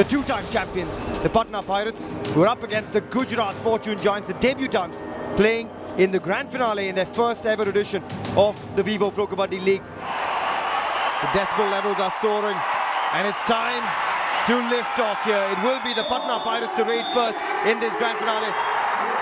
the two-time champions, the Patna Pirates, who are up against the Gujarat Fortune Giants, the debutants, playing in the grand finale in their first ever edition of the Vivo Pro Kabaddi League. The decibel levels are soaring, and it's time to lift off here. It will be the Patna Pirates to raid first in this grand finale.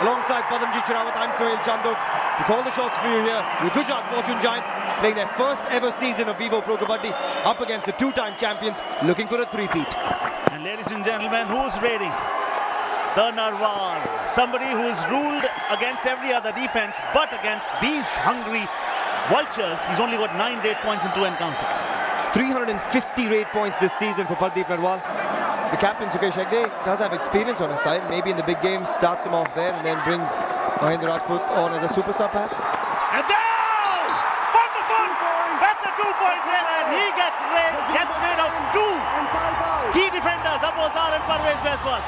Alongside Padamjit Sherawat, I'm Sohail Chandhok. To call the shots for you here, the Gujarat Fortune Giants playing their first ever season of Vivo Pro Kabaddi up against the two-time champions looking for a three-peat. Ladies and gentlemen, who's raiding? The Narwal. Somebody who's ruled against every other defense, but against these hungry vultures, he's only got nine raid points in two encounters. 350 raid points this season for Pardeep Narwal. The captain, Sukesh Hegde, does have experience on his side. Maybe in the big games, starts him off there and then brings Mahendra Rajput on as a super sub perhaps. And down! Wonderful! That's a two-point win and he gets raid, gets rid of two key defenders, Abozar and Parvesh Bhainswal.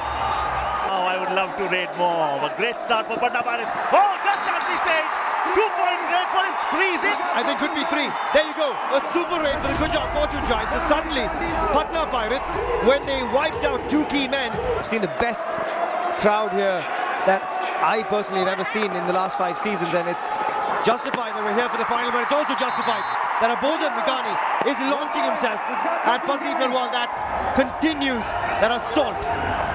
Oh, I would love to raid more, but great start for Patna Pirates. Oh, just as we stage. two-point raid for him, three is it? I think could be three. There you go. A super raid for the Gujarat Fortune Giants. So suddenly, Patna Pirates, when they wiped out two key men, I've seen the best crowd here that I personally have ever seen in the last five seasons, and it's justified that we're here for the final, but it's also justified that Abozar Mighani is launching himself at Pardeep Narwal. That continues that assault.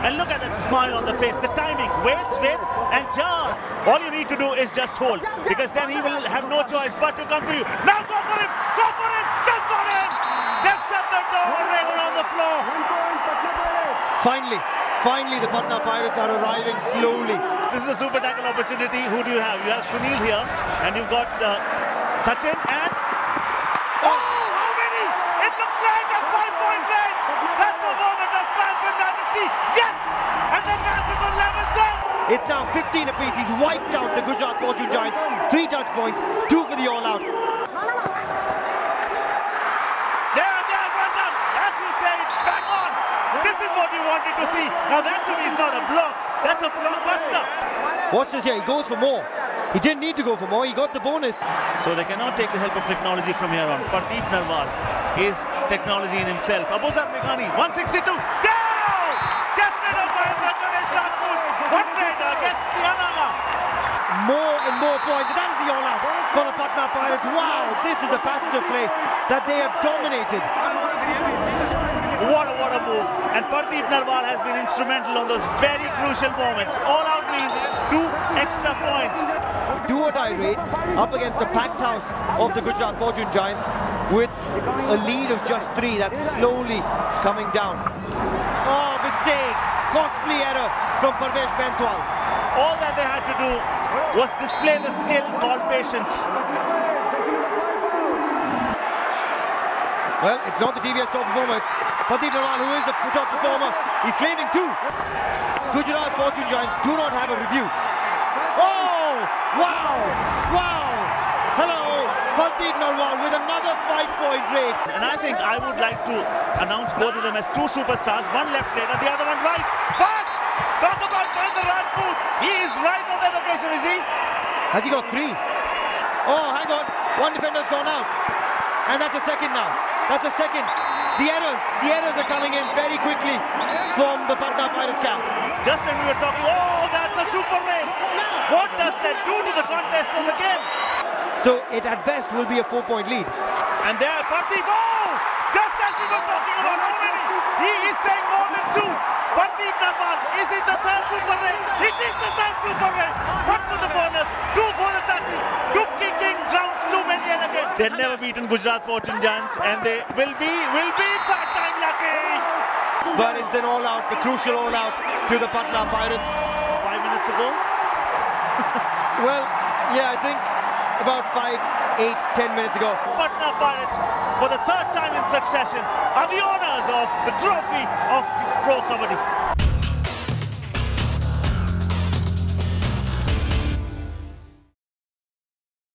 And look at that smile on the face, the timing, waits, waits, and jar. All you need to do is just hold, because then he will have no choice but to come to you. Now go for him, go for it, go for it! They've shut the door, on the floor. Finally, finally the Patna Pirates are arriving slowly. This is a super tackle opportunity. Who do you have? You have Sunil here, and you've got uh, Sachin and... It's now 15 apiece. He's wiped out the Gujarat Fortune Giants. Three touch points, two for the all-out. There, there, well done. As you say, back on. This is what we wanted to see. Now that to me is not a block. That's a blockbuster. Watch this here. He goes for more. He didn't need to go for more. He got the bonus. So they cannot take the help of technology from here on. Pardeep Narwal is technology in himself. Abozar Mighani, 162. Go! More points. That is the all-out for the Patna Pirates. Wow, this is the passage of play that they have dominated. What a, what a move. And Pardeep Narwal has been instrumental on those very crucial moments. All out means two extra points. Do or die raid up against the packed house of the Gujarat Fortune Giants with a lead of just three. That's slowly coming down. Oh, mistake. Costly error from Parvesh Bhainswal. All that they had to do was display the skill called patience. Well, it's not the TVS top performer. It's Pardeep Narwal who is the top performer. He's claiming two. Gujarat Fortune Giants do not have a review. Oh! Wow! Wow! Hello! Pardeep Narwal with another five-point raid. And I think I would like to announce both of them as two superstars, one left later, the other one right. But talk about Mahendra Rajput. He is right on that occasion, is he? Has he got three? Oh, hang on. One defender's gone out. And that's a second now. That's a second. The errors, the errors are coming in very quickly from the Patna Pirates camp. Just when we were talking, oh, that's a super raid. What does that do to the contest of the game? So it at best will be a four-point lead. And there, Pardeep, oh! Just as we were talking about how many, he is saying more than two. Pardeep Narwal, is it the third super raid? It is the third super raid. One for the bonus, two for the touches, two kicking grounds too many never beaten Gujarat Fortune Giants and they will be, will be third time lucky. But it's an all-out, the crucial all-out to the Patna Pirates. Five minutes ago. Well, yeah, I think about five, eight, ten minutes ago. Patna Pirates, for the third time in succession, are the owners of the trophy of Pro Kabaddi.